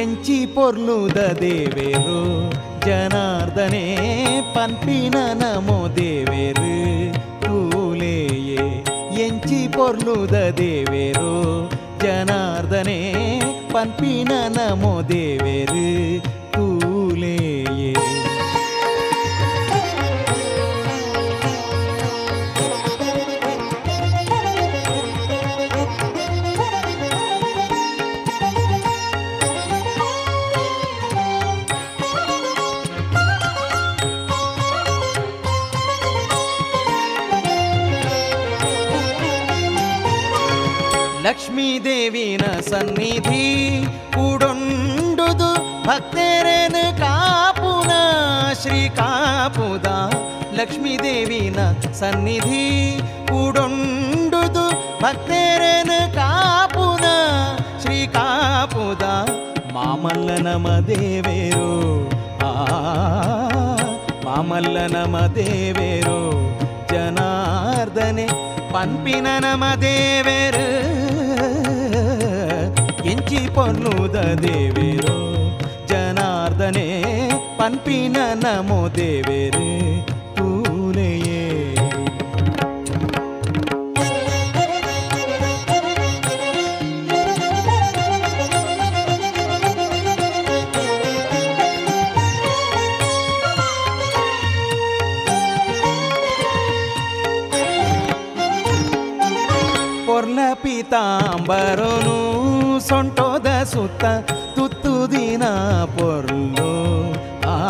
ఎంచి పొర్లుద దేవేరు జనార్దనే పన్పిన నమో దేవేరు తూలేయే ఎంచి పొర్లుద దేవేరు జనార్దనే పన్పిన నమో దేవేరు ಲಕ್ಷ್ಮೀದೇವಿನ ಸನ್ನಿಧಿ ಕೂಡೊಂಡುದು ಭಕ್ತರೇನ ಕಾಪುನ ಶ್ರೀ ಕಾಪುದ ಲಕ್ಷ್ಮೀದೇವಿನ ಸನ್ನಿಧಿ ಕೂಡೊಂಡುದು ಭಕ್ತರೇನ ಕಾಪುನ ಶ್ರೀ ಕಾಪುದ ಮಾಮಲ್ಲ ನಮ ದೇವೇರು. ಆ ಮಾಮಲ್ಲ ನಮ ದೇವೇರು. ಜನಾರ್ದನೆ ಪನ್ಪಿನ ನಮ పూజి పన్నుద దేవేరు జనార్దనే పంపిన నమో దేవేరు పూలయే பொருள பீதாம்பரனூ ಸೊಂಟೋದ ಸುತ್ತ ತುತ್ತು ದಿನ ಪೊರ್ಲು. ಆ,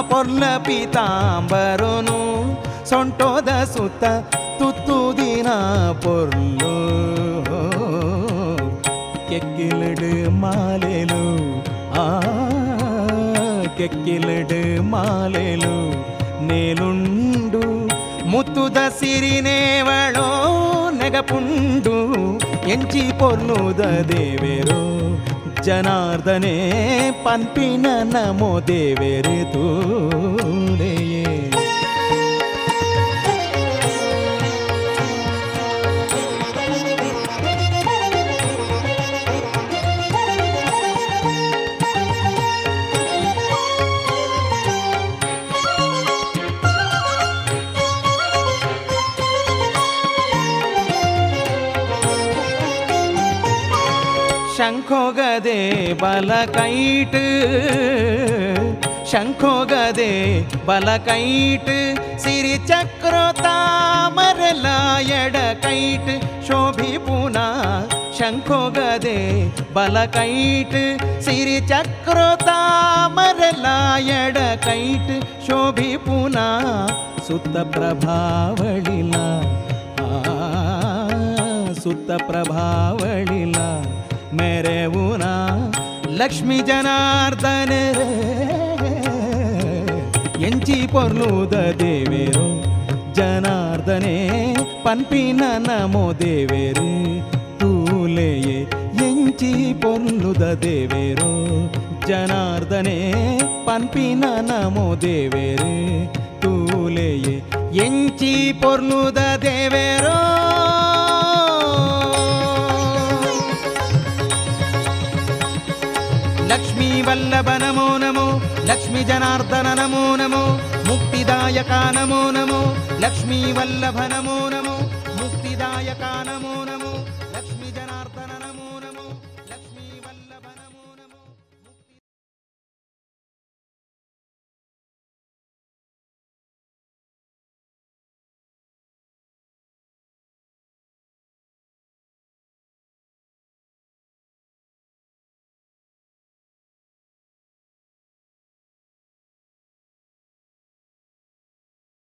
ಪೊರ್ಲ ಪೀತಾಂಬರನು ಸೊಂಟೋದ ಸುತ್ತ ತುತ್ತು ದಿನ ಪೊರ್ಲು. ಕೆಕ್ಕಿಲಡು ಮಾಲೆಲು. ಆ, ಕೆಕ್ಕಿಲಡು ಮಾಲೆಲು. ನೇಲುಂಡು ಮುತ್ತುದ ಸಿರಿನೇವಳೋ ನೆಗಪುಂಡು ಎಂಚಿ ಪೊರ್ಲುದ ದೇವೆರು ಜನಾರ್ದನೆ ಪನ್ಪಿನ ನಮೋ ದೇವೇರು खो गदे बलकैट शङ्खो गदे बलकैट श्रीचक्रोता मरला यडकैट शोभि पूना शङ्खो गदे बलकैट श्रीरिचक्रोता मरला यडकैट शोभि पूना सु प्रभा वळिला सु प्रभा वडिला ಪ್ರಭಾವಳಿಲ ಮೆರೆವುನ? ಲಕ್ಷ್ಮೀ ಜನಾರ್ದನ ಎಂಚಿ ಪೊರ್ಲುದ ದೇವೇರು? ಜನಾರ್ದನೆ ಪನ್ಪಿನ ನಮೋ ದೇವೇರು. ತೂಲೆಯೇ ಎಂಚಿ ಪೊರ್ಲುದ ದೇವೇರು? ಜನಾರ್ದನೆ ಪನ್ಪಿನ ನಮೋ ದೇವೇರು. ತೂಲೆಯೇ ಎಂಚಿ ಪೊರ್ಲುದ ದೇವೇರೋ? लक्ष्मीवल्लभ नमो नमो लक्ष्मीजनार्दन नमो नमो मुक्तिदायका नमो नमो लक्ष्मीवल्लभ नमो नमो मुक्तिदायका नमो नमो लक्ष्मीजनार्दन नमो नमो।